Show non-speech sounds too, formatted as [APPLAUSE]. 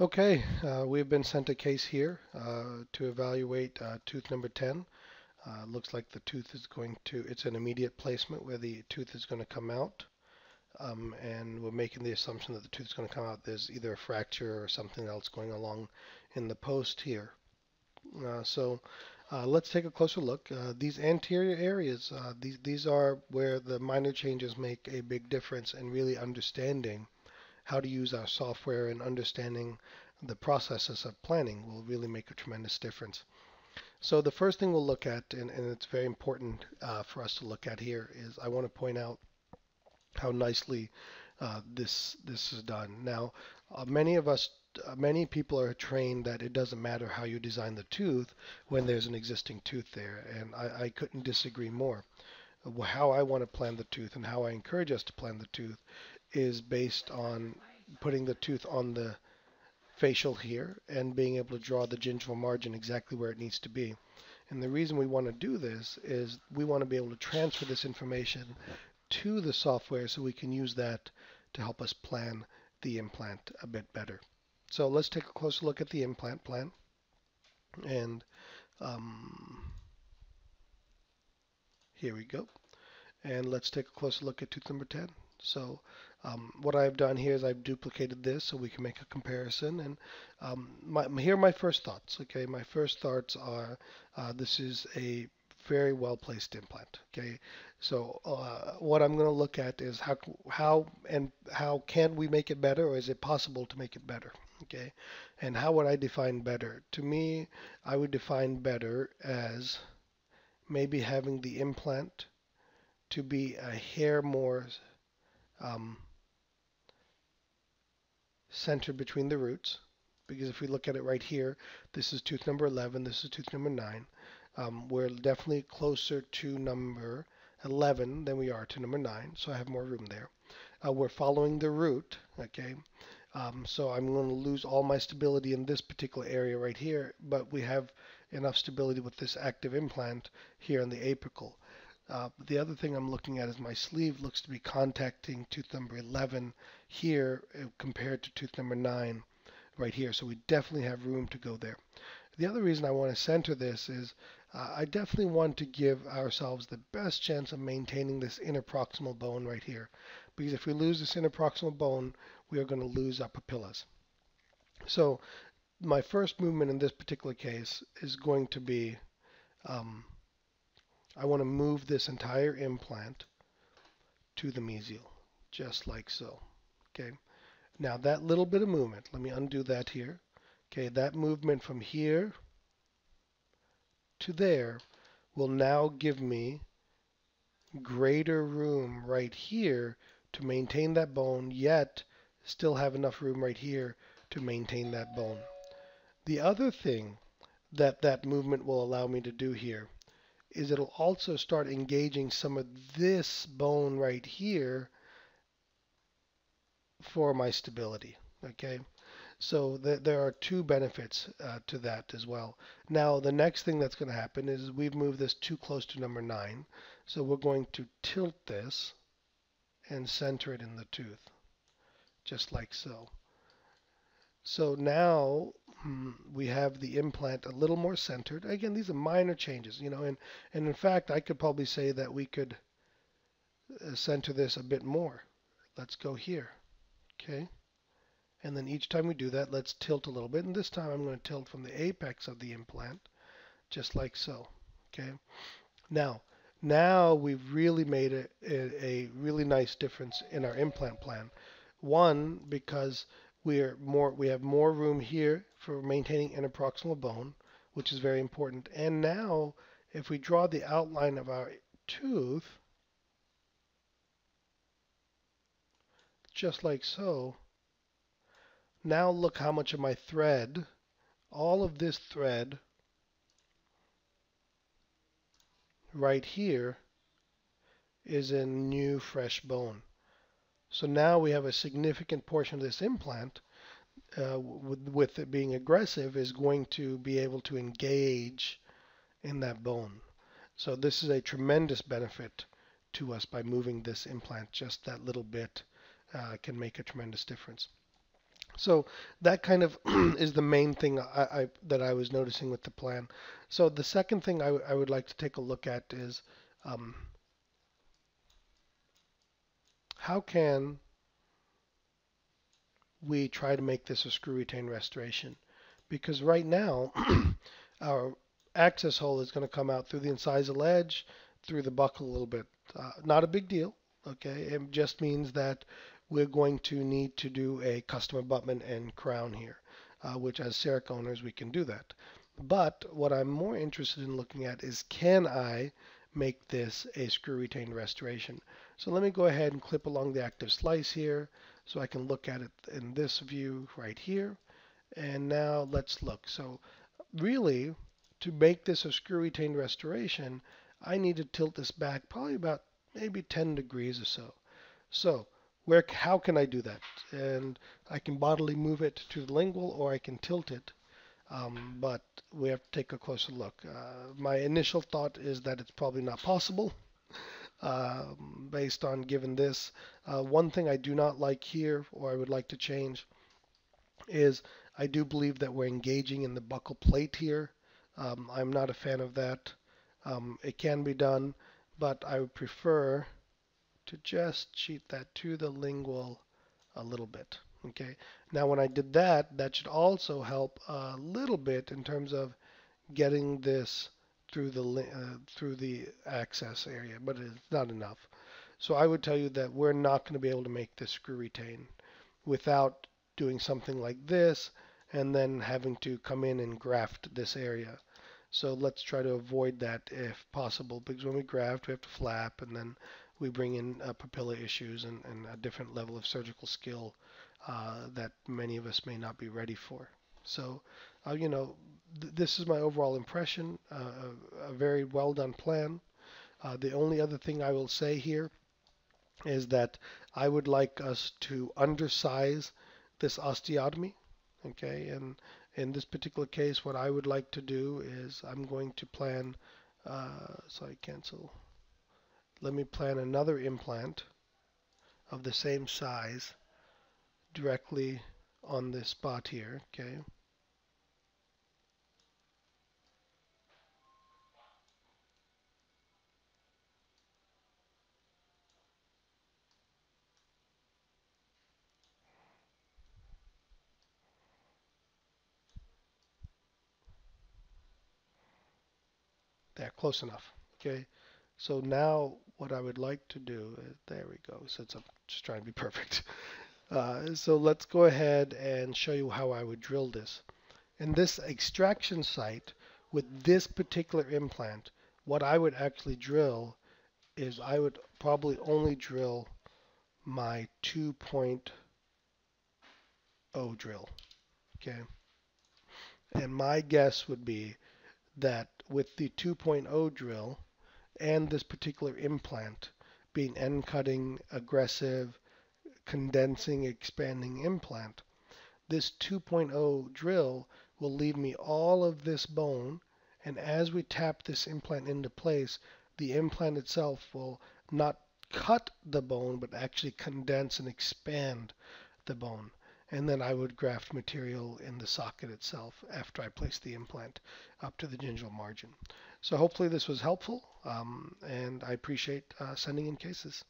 Okay, uh, we've been sent a case here uh, to evaluate uh, tooth number 10. Uh, looks like the tooth is going to, it's an immediate placement where the tooth is going to come out. Um, and we're making the assumption that the tooth is going to come out. There's either a fracture or something else going along in the post here. Uh, so uh, let's take a closer look. These anterior areas, these, these are where the minor changes make a big difference in really understanding how to use our software and understanding the processes of planning will really make a tremendous difference. So the first thing we'll look at, and, and it's very important uh, for us to look at here, is I want to point out how nicely uh, this this is done. Now, uh, many of us, uh, many people are trained that it doesn't matter how you design the tooth when there's an existing tooth there, and I, I couldn't disagree more. How I want to plan the tooth and how I encourage us to plan the tooth is based on putting the tooth on the facial here and being able to draw the gingival margin exactly where it needs to be. And the reason we want to do this is we want to be able to transfer this information to the software so we can use that to help us plan the implant a bit better. So let's take a closer look at the implant plan. And um, here we go. And let's take a closer look at tooth number 10. So um, what I've done here is I've duplicated this so we can make a comparison. And um, my, here are my first thoughts. Okay, my first thoughts are uh, this is a very well placed implant. Okay, so uh, what I'm going to look at is how how and how can we make it better, or is it possible to make it better? Okay, and how would I define better? To me, I would define better as maybe having the implant to be a hair more um, centered between the roots. Because if we look at it right here, this is tooth number 11, this is tooth number 9. Um, we're definitely closer to number 11 than we are to number 9, so I have more room there. Uh, we're following the root, okay? Um, so I'm going to lose all my stability in this particular area right here, but we have enough stability with this active implant here in the apical. Uh, the other thing I'm looking at is my sleeve looks to be contacting tooth number 11 here uh, compared to tooth number 9 right here. So we definitely have room to go there. The other reason I want to center this is uh, I definitely want to give ourselves the best chance of maintaining this interproximal bone right here. Because if we lose this interproximal bone, we are going to lose our papillas. So my first movement in this particular case is going to be um, I want to move this entire implant to the mesial, just like so. Okay. Now that little bit of movement, let me undo that here. Okay, that movement from here to there will now give me greater room right here to maintain that bone, yet still have enough room right here to maintain that bone. The other thing that that movement will allow me to do here is it'll also start engaging some of this bone right here for my stability. Okay, so th there are two benefits uh, to that as well. Now the next thing that's going to happen is we've moved this too close to number 9. So we're going to tilt this and center it in the tooth, just like so. So now we have the implant a little more centered. Again, these are minor changes, you know, and, and in fact, I could probably say that we could uh, center this a bit more. Let's go here, okay? And then each time we do that, let's tilt a little bit. And this time I'm going to tilt from the apex of the implant, just like so, okay? Now, now we've really made a, a, a really nice difference in our implant plan. One, because we are more we have more room here for maintaining an interproximal bone, which is very important. And now, if we draw the outline of our tooth, just like so, now look how much of my thread, all of this thread right here is a new fresh bone. So now we have a significant portion of this implant, uh, with, with it being aggressive, is going to be able to engage in that bone. So this is a tremendous benefit to us by moving this implant just that little bit uh, can make a tremendous difference. So that kind of [CLEARS THROAT] is the main thing I, I, that I was noticing with the plan. So the second thing I, I would like to take a look at is um, how can we try to make this a screw retain restoration? Because right now [CLEARS THROAT] our access hole is going to come out through the incisal edge, through the buccal a little bit. Uh, not a big deal, okay? It just means that we're going to need to do a custom abutment and crown here, uh, which as CEREC owners, we can do that. But what I'm more interested in looking at is can I make this a screw retained restoration? So let me go ahead and clip along the active slice here so I can look at it in this view right here. And now let's look. So really, to make this a screw retained restoration, I need to tilt this back probably about maybe 10 degrees or so. So where how can I do that? And I can bodily move it to the lingual or I can tilt it. Um, but we have to take a closer look. Uh, my initial thought is that it's probably not possible uh, based on given this. Uh, one thing I do not like here or I would like to change is I do believe that we're engaging in the buccal plate here. Um, I'm not a fan of that. Um, it can be done, but I would prefer to just cheat that to the lingual a little bit. Okay. Now when I did that, that should also help a little bit in terms of getting this through the uh, through the access area, but it's not enough. So I would tell you that we're not going to be able to make this screw retain without doing something like this and then having to come in and graft this area. So let's try to avoid that if possible because when we graft we have to flap and then we bring in uh, papilla issues and, and, a different level of surgical skill uh, that many of us may not be ready for. So, uh, you know, th- this is my overall impression. Uh, a very well done plan. Uh, the only other thing I will say here is that I would like us to undersize this osteotomy. Okay, and in this particular case, what I would like to do is I'm going to plan. Uh, so I cancel let me plan another implant of the same size directly on this spot here, okay? There, close enough, okay? So now what I would like to do is, there we go, since I'm just trying to be [LAUGHS] perfect. Uh, so let's go ahead and show you how I would drill this. In this extraction site, with this particular implant, what I would actually drill is I would probably only drill my 2.0 drill. Okay. And my guess would be that with the 2.0 drill, and this particular implant being end cutting, aggressive, condensing, expanding implant. This 2.0 drill will leave me all of this bone and as we tap this implant into place, the implant itself will not cut the bone but actually condense and expand the bone and then I would graft material in the socket itself after I place the implant up to the gingival margin. So hopefully this was helpful, um, and I appreciate uh, sending in cases.